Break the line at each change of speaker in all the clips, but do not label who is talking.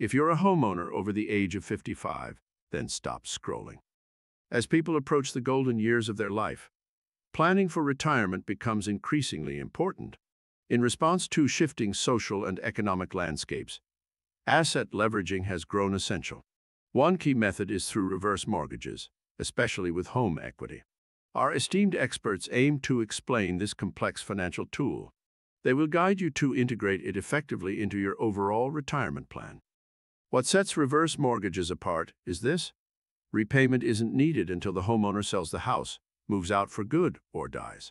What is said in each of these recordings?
If you're a homeowner over the age of 55, then stop scrolling. As people approach the golden years of their life, planning for retirement becomes increasingly important. In response to shifting social and economic landscapes, asset leveraging has grown essential. One key method is through reverse mortgages, especially with home equity. Our esteemed experts aim to explain this complex financial tool. They will guide you to integrate it effectively into your overall retirement plan. What sets reverse mortgages apart is this. Repayment isn't needed until the homeowner sells the house, moves out for good, or dies.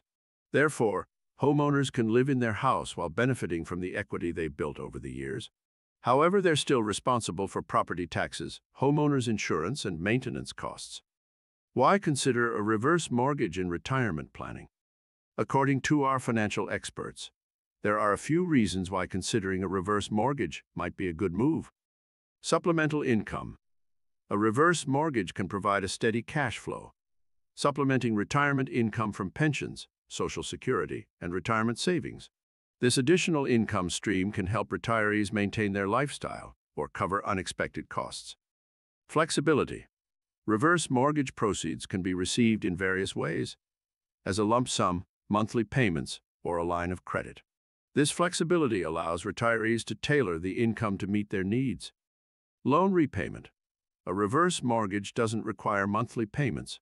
Therefore, homeowners can live in their house while benefiting from the equity they've built over the years. However, they're still responsible for property taxes, homeowners insurance, and maintenance costs. Why consider a reverse mortgage in retirement planning? According to our financial experts, there are a few reasons why considering a reverse mortgage might be a good move. Supplemental income. A reverse mortgage can provide a steady cash flow, supplementing retirement income from pensions, Social Security, and retirement savings. This additional income stream can help retirees maintain their lifestyle or cover unexpected costs. Flexibility. Reverse mortgage proceeds can be received in various ways, as a lump sum, monthly payments, or a line of credit. This flexibility allows retirees to tailor the income to meet their needs. Loan repayment. A reverse mortgage doesn't require monthly payments.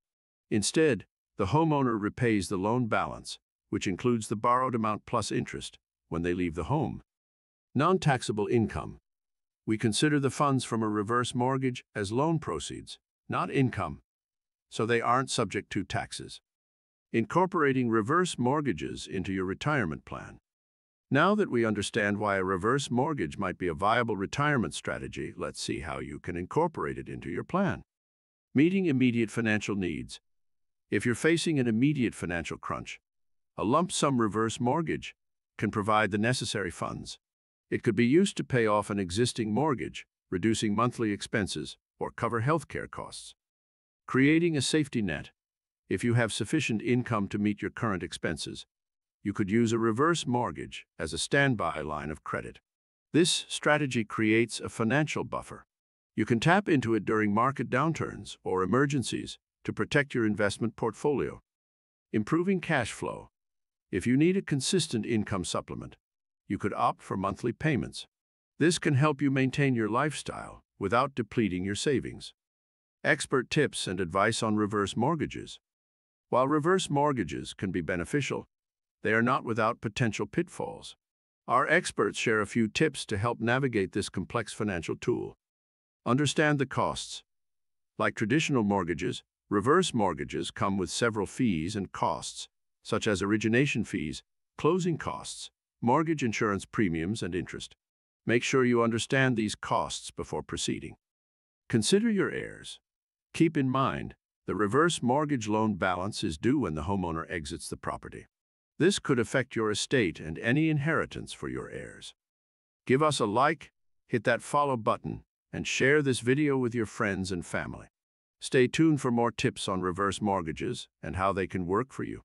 Instead, the homeowner repays the loan balance, which includes the borrowed amount plus interest, when they leave the home. Non-taxable income. We consider the funds from a reverse mortgage as loan proceeds, not income, so they aren't subject to taxes. Incorporating reverse mortgages into your retirement plan. Now that we understand why a reverse mortgage might be a viable retirement strategy, let's see how you can incorporate it into your plan. Meeting immediate financial needs. If you're facing an immediate financial crunch, a lump sum reverse mortgage can provide the necessary funds. It could be used to pay off an existing mortgage, reducing monthly expenses, or cover healthcare costs. Creating a safety net. If you have sufficient income to meet your current expenses, you could use a reverse mortgage as a standby line of credit. This strategy creates a financial buffer. You can tap into it during market downturns or emergencies to protect your investment portfolio. Improving cash flow. If you need a consistent income supplement, you could opt for monthly payments. This can help you maintain your lifestyle without depleting your savings. Expert tips and advice on reverse mortgages. While reverse mortgages can be beneficial, they are not without potential pitfalls. Our experts share a few tips to help navigate this complex financial tool. Understand the costs. Like traditional mortgages, reverse mortgages come with several fees and costs, such as origination fees, closing costs, mortgage insurance premiums, and interest. Make sure you understand these costs before proceeding. Consider your heirs. Keep in mind, the reverse mortgage loan balance is due when the homeowner exits the property. This could affect your estate and any inheritance for your heirs. Give us a like, hit that follow button, and share this video with your friends and family. Stay tuned for more tips on reverse mortgages and how they can work for you.